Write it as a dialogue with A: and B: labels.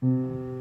A: you